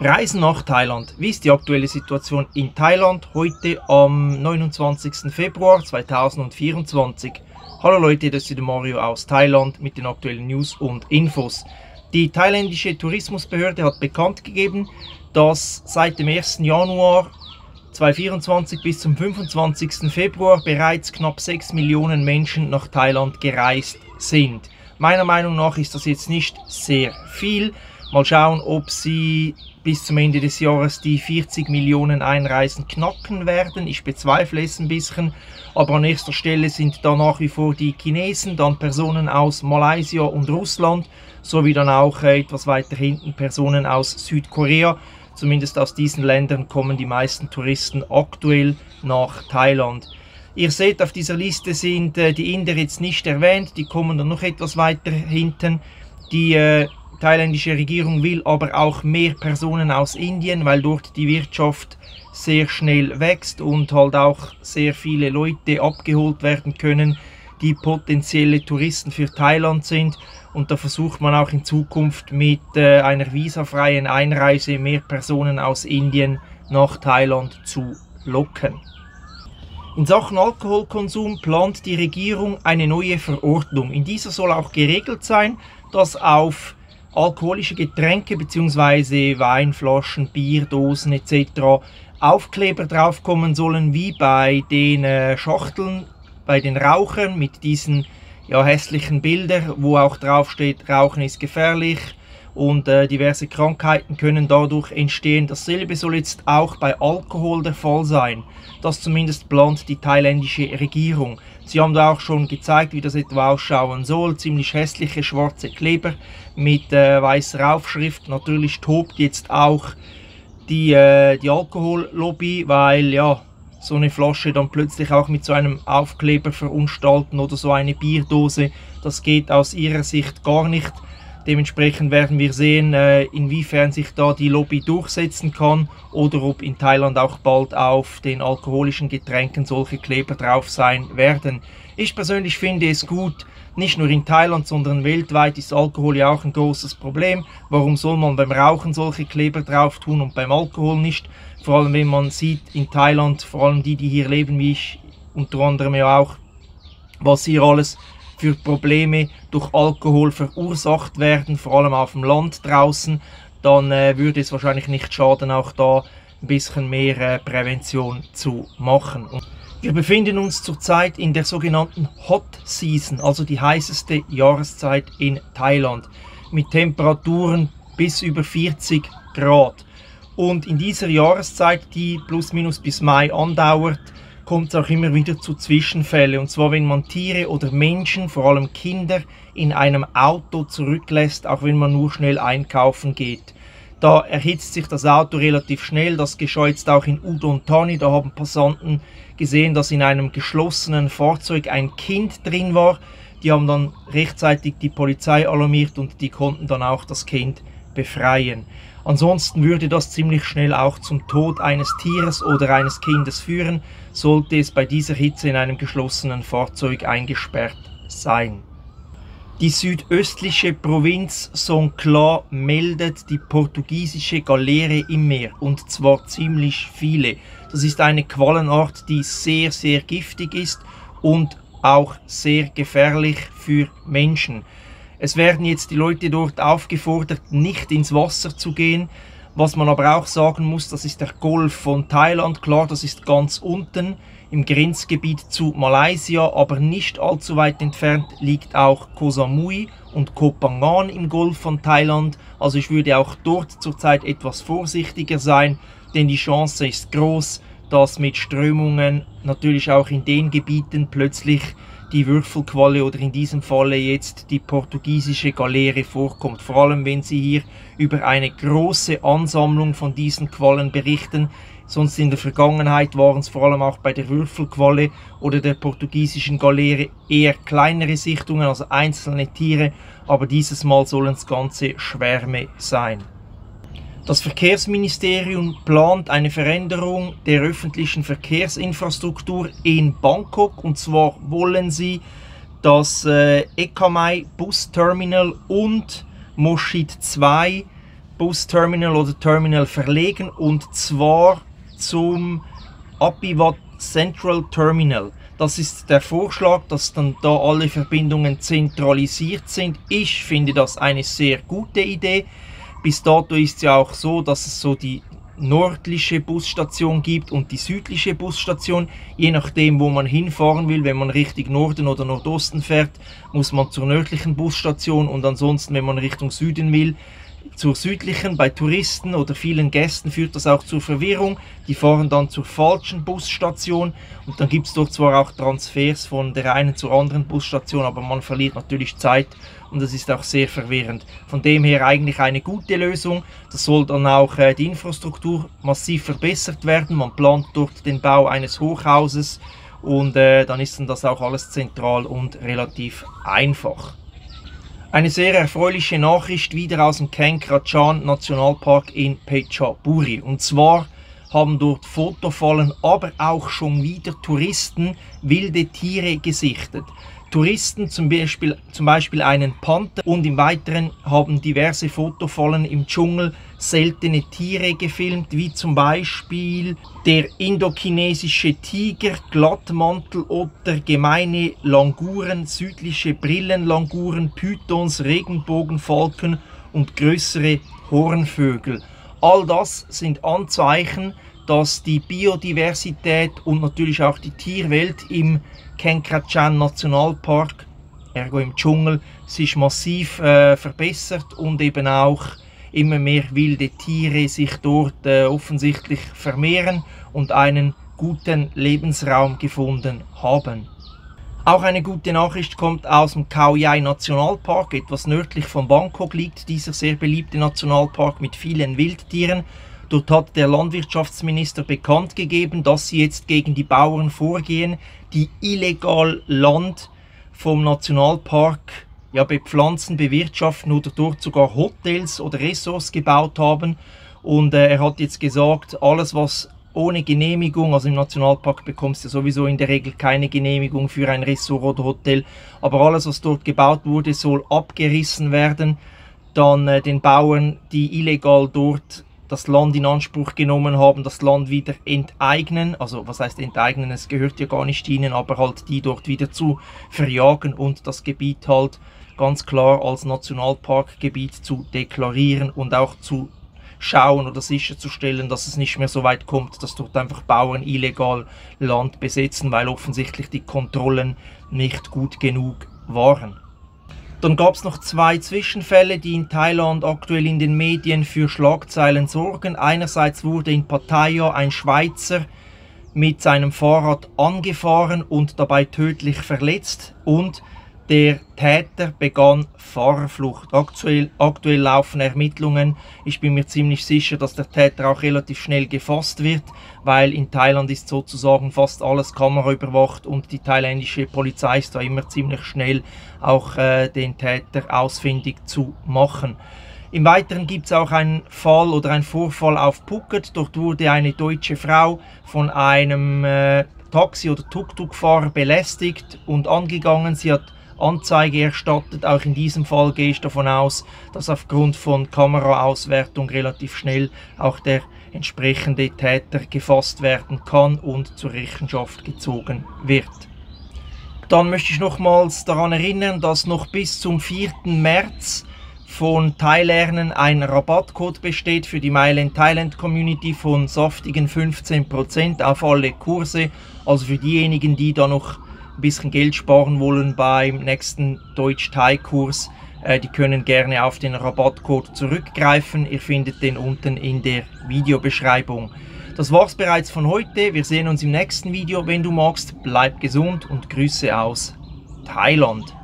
Reisen nach Thailand. Wie ist die aktuelle Situation in Thailand heute am 29. Februar 2024? Hallo Leute, das ist der Mario aus Thailand mit den aktuellen News und Infos. Die thailändische Tourismusbehörde hat bekannt gegeben, dass seit dem 1. Januar 2024 bis zum 25. Februar bereits knapp 6 Millionen Menschen nach Thailand gereist sind. Meiner Meinung nach ist das jetzt nicht sehr viel. Mal schauen, ob sie bis zum Ende des Jahres die 40 Millionen Einreisen knacken werden. Ich bezweifle es ein bisschen, aber an erster Stelle sind da nach wie vor die Chinesen, dann Personen aus Malaysia und Russland, sowie dann auch äh, etwas weiter hinten Personen aus Südkorea. Zumindest aus diesen Ländern kommen die meisten Touristen aktuell nach Thailand. Ihr seht, auf dieser Liste sind äh, die Inder jetzt nicht erwähnt, die kommen dann noch etwas weiter hinten. Die äh, thailändische Regierung will aber auch mehr Personen aus Indien, weil dort die Wirtschaft sehr schnell wächst und halt auch sehr viele Leute abgeholt werden können, die potenzielle Touristen für Thailand sind. Und da versucht man auch in Zukunft mit äh, einer visafreien Einreise mehr Personen aus Indien nach Thailand zu locken. In Sachen Alkoholkonsum plant die Regierung eine neue Verordnung. In dieser soll auch geregelt sein, dass auf alkoholische Getränke bzw. Weinflaschen, Bierdosen etc. Aufkleber draufkommen sollen, wie bei den äh, Schachteln, bei den Rauchern mit diesen ja, hässlichen Bildern, wo auch drauf steht, Rauchen ist gefährlich und äh, diverse Krankheiten können dadurch entstehen. Dasselbe soll jetzt auch bei Alkohol der Fall sein. Das zumindest plant die thailändische Regierung. Sie haben da auch schon gezeigt, wie das etwa ausschauen soll. Ziemlich hässliche schwarze Kleber mit äh, weißer Aufschrift. Natürlich tobt jetzt auch die, äh, die Alkohollobby, weil ja, so eine Flasche dann plötzlich auch mit so einem Aufkleber verunstalten oder so eine Bierdose, das geht aus ihrer Sicht gar nicht. Dementsprechend werden wir sehen, äh, inwiefern sich da die Lobby durchsetzen kann oder ob in Thailand auch bald auf den alkoholischen Getränken solche Kleber drauf sein werden. Ich persönlich finde es gut, nicht nur in Thailand, sondern weltweit ist Alkohol ja auch ein großes Problem. Warum soll man beim Rauchen solche Kleber drauf tun und beim Alkohol nicht? Vor allem wenn man sieht in Thailand, vor allem die, die hier leben, wie ich unter anderem ja auch, was hier alles für Probleme durch Alkohol verursacht werden, vor allem auf dem Land draußen, dann äh, würde es wahrscheinlich nicht schaden, auch da ein bisschen mehr äh, Prävention zu machen. Und wir befinden uns zurzeit in der sogenannten Hot Season, also die heißeste Jahreszeit in Thailand, mit Temperaturen bis über 40 Grad. Und in dieser Jahreszeit, die plus minus bis Mai andauert, kommt es auch immer wieder zu Zwischenfällen. Und zwar, wenn man Tiere oder Menschen, vor allem Kinder, in einem Auto zurücklässt, auch wenn man nur schnell einkaufen geht. Da erhitzt sich das Auto relativ schnell. Das geschah jetzt auch in Udon Thani. Da haben Passanten gesehen, dass in einem geschlossenen Fahrzeug ein Kind drin war. Die haben dann rechtzeitig die Polizei alarmiert und die konnten dann auch das Kind befreien. Ansonsten würde das ziemlich schnell auch zum Tod eines Tieres oder eines Kindes führen, sollte es bei dieser Hitze in einem geschlossenen Fahrzeug eingesperrt sein. Die südöstliche Provinz Songkhla meldet die portugiesische Galeere im Meer und zwar ziemlich viele. Das ist eine Quallenart, die sehr, sehr giftig ist und auch sehr gefährlich für Menschen. Es werden jetzt die Leute dort aufgefordert, nicht ins Wasser zu gehen. Was man aber auch sagen muss, das ist der Golf von Thailand. Klar, das ist ganz unten im Grenzgebiet zu Malaysia, aber nicht allzu weit entfernt liegt auch Koh Samui und Koh Phangan im Golf von Thailand. Also ich würde auch dort zurzeit etwas vorsichtiger sein, denn die Chance ist groß, dass mit Strömungen natürlich auch in den Gebieten plötzlich die Würfelqualle oder in diesem Falle jetzt die portugiesische Galeere vorkommt. Vor allem wenn Sie hier über eine große Ansammlung von diesen Quallen berichten. Sonst in der Vergangenheit waren es vor allem auch bei der Würfelqualle oder der portugiesischen Galeere eher kleinere Sichtungen, also einzelne Tiere, aber dieses Mal sollen es ganze Schwärme sein. Das Verkehrsministerium plant eine Veränderung der öffentlichen Verkehrsinfrastruktur in Bangkok und zwar wollen sie das äh, Ekamai Busterminal und Moschid 2 Busterminal oder Terminal verlegen und zwar zum Apivat Central Terminal. Das ist der Vorschlag, dass dann da alle Verbindungen zentralisiert sind. Ich finde das eine sehr gute Idee. Bis dato ist es ja auch so, dass es so die nördliche Busstation gibt und die südliche Busstation. Je nachdem, wo man hinfahren will, wenn man Richtung Norden oder Nordosten fährt, muss man zur nördlichen Busstation und ansonsten, wenn man Richtung Süden will, zur südlichen. Bei Touristen oder vielen Gästen führt das auch zur Verwirrung. Die fahren dann zur falschen Busstation und dann gibt es dort zwar auch Transfers von der einen zur anderen Busstation, aber man verliert natürlich Zeit und das ist auch sehr verwirrend. Von dem her eigentlich eine gute Lösung. Das soll dann auch äh, die Infrastruktur massiv verbessert werden. Man plant dort den Bau eines Hochhauses und äh, dann ist dann das auch alles zentral und relativ einfach. Eine sehr erfreuliche Nachricht wieder aus dem Kenkrachan Nationalpark in Pechaburi. Und zwar haben dort Fotofallen, aber auch schon wieder Touristen wilde Tiere gesichtet. Touristen, zum Beispiel, zum Beispiel einen Panther und im Weiteren haben diverse Fotofallen im Dschungel seltene Tiere gefilmt, wie zum Beispiel der indochinesische Tiger, Glattmantelotter, gemeine Languren, südliche Brillenlanguren, Pythons, Regenbogenfalken und größere Hornvögel. All das sind Anzeichen, dass die Biodiversität und natürlich auch die Tierwelt im Kenkratschan Nationalpark, ergo im Dschungel, sich massiv äh, verbessert und eben auch immer mehr wilde Tiere sich dort äh, offensichtlich vermehren und einen guten Lebensraum gefunden haben. Auch eine gute Nachricht kommt aus dem Khao Yai Nationalpark, etwas nördlich von Bangkok liegt dieser sehr beliebte Nationalpark mit vielen Wildtieren. Dort hat der Landwirtschaftsminister bekannt gegeben, dass sie jetzt gegen die Bauern vorgehen, die illegal Land vom Nationalpark ja, bepflanzen, bewirtschaften oder dort sogar Hotels oder Ressorts gebaut haben. Und äh, er hat jetzt gesagt, alles was ohne Genehmigung, also im Nationalpark bekommst du sowieso in der Regel keine Genehmigung für ein Ressort oder Hotel, aber alles was dort gebaut wurde, soll abgerissen werden, dann äh, den Bauern, die illegal dort das Land in Anspruch genommen haben, das Land wieder enteignen. Also was heißt enteignen? Es gehört ja gar nicht ihnen, aber halt die dort wieder zu verjagen und das Gebiet halt ganz klar als Nationalparkgebiet zu deklarieren und auch zu schauen oder sicherzustellen, dass es nicht mehr so weit kommt, dass dort einfach Bauern illegal Land besetzen, weil offensichtlich die Kontrollen nicht gut genug waren. Dann gab es noch zwei Zwischenfälle, die in Thailand aktuell in den Medien für Schlagzeilen sorgen. Einerseits wurde in Pattaya ein Schweizer mit seinem Fahrrad angefahren und dabei tödlich verletzt und der Täter begann Fahrerflucht. Aktuell, aktuell laufen Ermittlungen. Ich bin mir ziemlich sicher, dass der Täter auch relativ schnell gefasst wird, weil in Thailand ist sozusagen fast alles kameraüberwacht und die thailändische Polizei ist da immer ziemlich schnell, auch äh, den Täter ausfindig zu machen. Im Weiteren gibt es auch einen Fall oder einen Vorfall auf Phuket. Dort wurde eine deutsche Frau von einem äh, Taxi- oder Tuk-Tuk-Fahrer belästigt und angegangen. Sie hat Anzeige erstattet. Auch in diesem Fall gehe ich davon aus, dass aufgrund von Kameraauswertung relativ schnell auch der entsprechende Täter gefasst werden kann und zur Rechenschaft gezogen wird. Dann möchte ich nochmals daran erinnern, dass noch bis zum 4. März von Thailernen ein Rabattcode besteht für die Mailand Thailand Community von saftigen 15% auf alle Kurse. Also für diejenigen, die da noch ein bisschen Geld sparen wollen beim nächsten Deutsch-Thai-Kurs, äh, die können gerne auf den Rabattcode zurückgreifen. Ihr findet den unten in der Videobeschreibung. Das war's bereits von heute. Wir sehen uns im nächsten Video. Wenn du magst, bleib gesund und Grüße aus Thailand.